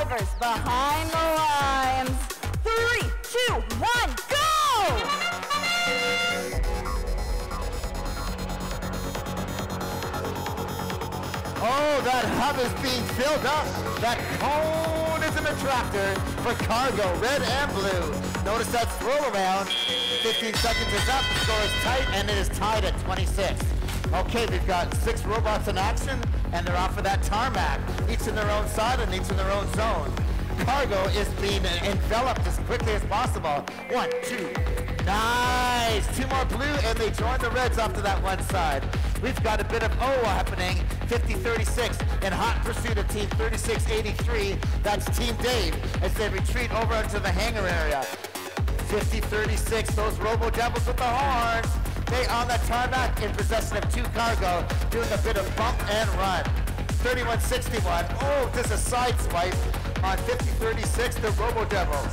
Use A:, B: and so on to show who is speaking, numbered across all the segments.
A: Behind the lines. Three, two, one, go!
B: Oh, that hub is being filled up. That cone is an attractor for cargo, red and blue. Notice that swirl around. 15 seconds is up, the score is tight, and it is tied at 26. Okay, we've got six robots in action, and they're off of that tarmac, each in their own side and each in their own zone. Cargo is being enveloped as quickly as possible. One, two, nice. Two more blue, and they join the reds off to that one side. We've got a bit of O happening. 50-36 in hot pursuit of Team 3683. That's Team Dave as they retreat over into the hangar area. 50-36, those Robo Devils with the horns. They on the tarmac in possession of two cargo, doing a bit of bump and run. 31-61, oh, just a side swipe on 50-36, the Robo Devils.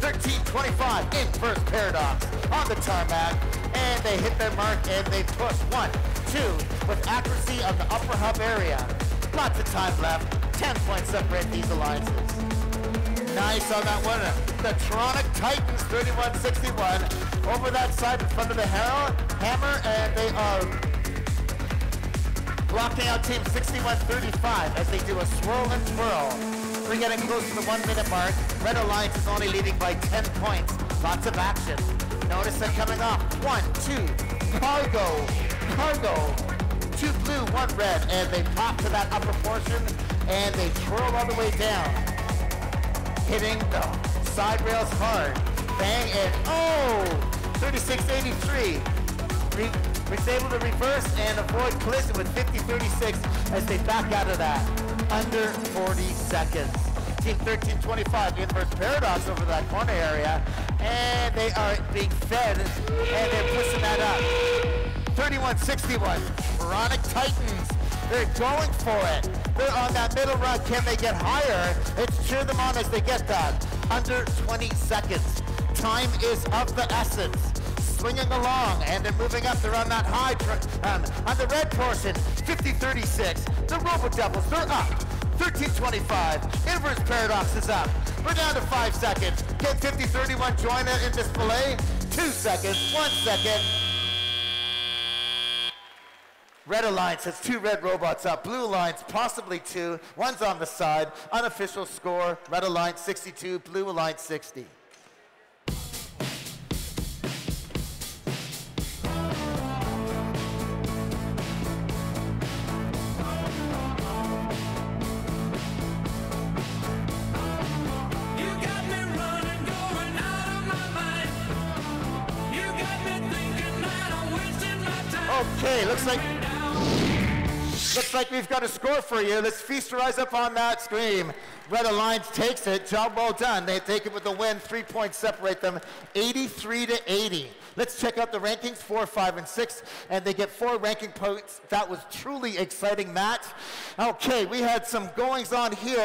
B: 13-25, Inverse Paradox on the tarmac, and they hit their mark and they push one, two, with accuracy on the upper hub area. Lots of time left, 10 points separate these alliances. Nice on that one. The Tronic Titans 3161 over that side in front of the Harrow, hammer, and they are blocking out team 6135 as they do a swirl and twirl. We're getting close to the one minute mark. Red Alliance is only leading by 10 points. Lots of action. Notice them coming off. One, two, cargo, cargo. Two blue, one red, and they pop to that upper portion and they twirl all the way down hitting the side rails hard. Bang and oh! 3683. Re was able to reverse and avoid collision with 5036 as they back out of that. Under 40 seconds. Team 1325, Inverse Paradox over that corner area. And they are being fed and they're pushing that up. 3161, Tronic Titans. They're going for it. They're on that middle run. Can they get higher? Let's cheer them on as they get that. Under 20 seconds. Time is of the essence. Swinging along and they're moving up. They're on that high, um, on the red portion. 50-36. The Robo Devils, they're up. 13-25. Inverse Paradox is up. We're down to five seconds. Can 50-31 join in this fillet? Two seconds, one second. Red Alliance has two red robots up. Blue Alliance possibly two. One's on the side. Unofficial score, Red Alliance 62, Blue Alliance 60.
C: You got me running, going out of my mind. You got me thinking that I'm wasting my time.
B: Okay, looks like looks like we've got a score for you. Let's feast your eyes up on that screen. Red Alliance takes it. Job well done. They take it with the win. Three points separate them, 83 to 80. Let's check out the rankings, four, five, and six, and they get four ranking points. That was truly exciting match. Okay, we had some goings on here.